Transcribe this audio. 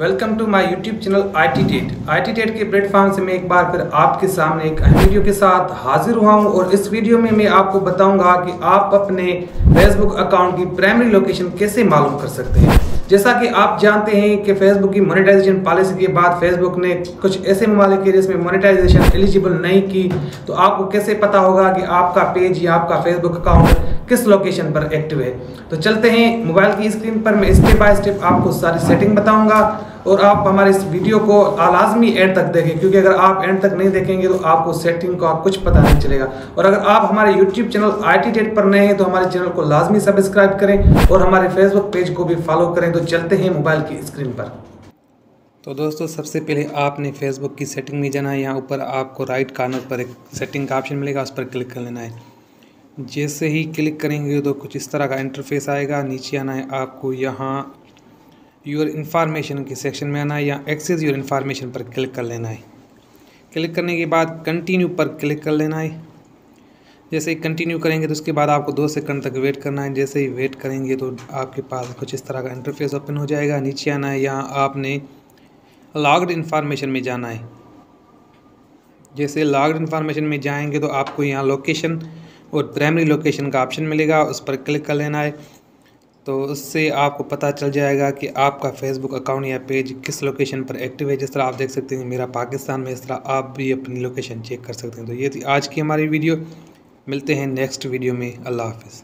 Welcome to my YouTube channel I T TET I T TET के platform से मैं एक बार फिर आपके सामने एक अहम वीडियो के साथ हाजिर हुआ हूँ और इस वीडियो में मैं आपको बताऊँगा कि आप अपने फेसबुक अकाउंट की प्राइमरी लोकेशन कैसे मालूम कर सकते हैं। जैसा कि आप जानते हैं कि फेसबुक की मोनेटाइजेशन पॉलिसी के बाद फेसबुक ने कुछ ऐसे ममालिक जिसमें मोनेटाइजेशन एलिजिबल नहीं की। तो आपको कैसे पता होगा कि आपका पेज या आपका फेसबुक अकाउंट किस लोकेशन पर एक्टिव है। तो चलते हैं मोबाइल की स्क्रीन पर मैं स्टेप बाय स्टेप आपको सारी सेटिंग बताऊँगा। और आप हमारे इस वीडियो को लाजमी एंड तक देखें, क्योंकि अगर आप एंड तक नहीं देखेंगे तो आपको सेटिंग का कुछ पता नहीं चलेगा। और अगर आप हमारे यूट्यूब चैनल आई टी पर नए हैं तो हमारे चैनल को लाजमी सब्सक्राइब करें और हमारे फेसबुक पेज को भी फॉलो करें। तो चलते हैं मोबाइल की स्क्रीन पर। तो दोस्तों, सबसे पहले आपने फेसबुक की सेटिंग में जाना है। यहाँ ऊपर आपको राइट कॉर्नर पर एक सेटिंग का ऑप्शन मिलेगा, उस पर क्लिक कर लेना है। जैसे ही क्लिक करेंगे तो कुछ इस तरह का इंटरफेस आएगा। नीचे आना है आपको यहाँ। योर इन्फॉर्मेशन के सेक्शन में आना है या एक्सेस योर इन्फॉर्मेशन पर क्लिक कर लेना है। क्लिक करने के बाद कंटिन्यू पर क्लिक कर लेना है। जैसे ही कंटिन्यू करेंगे तो उसके बाद आपको दो सेकंड तक वेट करना है। जैसे ही वेट करेंगे तो आपके पास कुछ इस तरह का इंटरफेस ओपन हो जाएगा। नीचे आना है यहाँ आपने लॉग्ड इन्फॉर्मेशन में जाना है। जैसे लॉग्ड इन्फॉर्मेशन में जाएँगे तो आपको यहाँ लोकेशन और प्राइमरी लोकेशन का ऑप्शन मिलेगा। उस पर क्लिक कर लेना है। तो उससे आपको पता चल जाएगा कि आपका फेसबुक अकाउंट या पेज किस लोकेशन पर एक्टिव है। जिस तरह आप देख सकते हैं, मेरा पाकिस्तान में इस तरह आप भी अपनी लोकेशन चेक कर सकते हैं। तो ये थी आज की हमारी वीडियो मिलते हैं नेक्स्ट वीडियो में। अल्लाह हाफिज़।